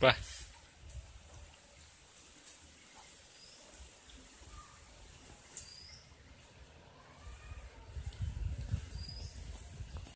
Bye.